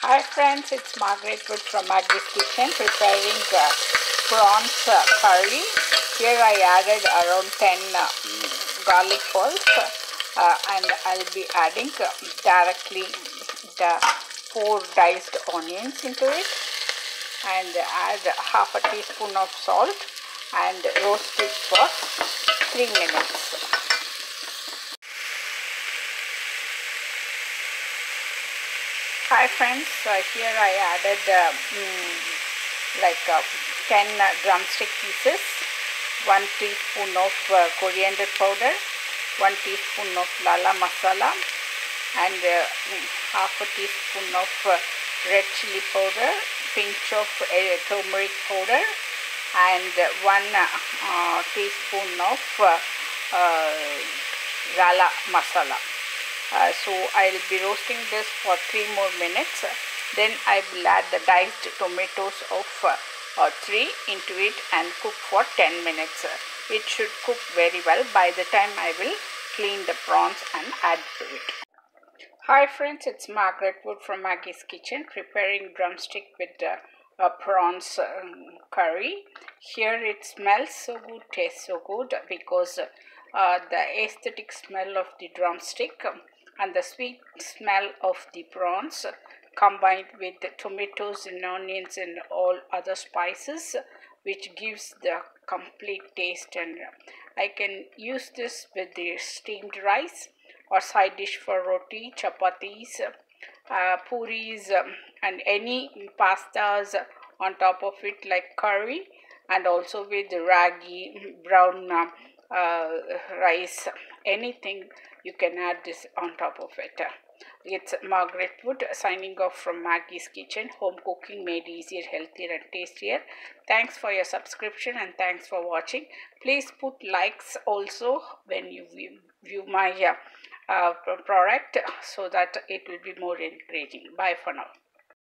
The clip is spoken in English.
Hi friends, it's Margaret Wood from Maggie's Kitchen preparing uh, prawns curry. Here I added around 10 uh, garlic balls uh, and I'll be adding uh, directly the 4 diced onions into it and add half a teaspoon of salt and roast it for 3 minutes. Hi friends, uh, here I added uh, mm, like uh, 10 uh, drumstick pieces, 1 teaspoon of uh, coriander powder, 1 teaspoon of lala masala. And uh, mm, half a teaspoon of red chili powder, pinch of turmeric powder. And 1 teaspoon of lala masala. Uh, so I'll be roasting this for 3 more minutes. Then I will add the diced tomatoes of uh, uh, 3 into it and cook for 10 minutes. It should cook very well by the time I will clean the prawns and add to it. Hi friends, it's Margaret Wood from Maggie's Kitchen preparing drumstick with uh, prawns um, curry. Here it smells so good, tastes so good because uh, the aesthetic smell of the drumstick and the sweet smell of the prawns combined with the tomatoes and onions and all other spices which gives the complete taste. And I can use this with the steamed rice or side dish for roti, chapatis, uh, puris um, and any pastas on top of it like curry and also with ragi brown uh, rice anything you can add this on top of it. It's margaret wood signing off from maggie's kitchen. Home cooking made easier healthier and tastier. Thanks for your subscription and thanks for watching. Please put likes also when you view, my uh, uh, product so that it will be more encouraging. Bye for now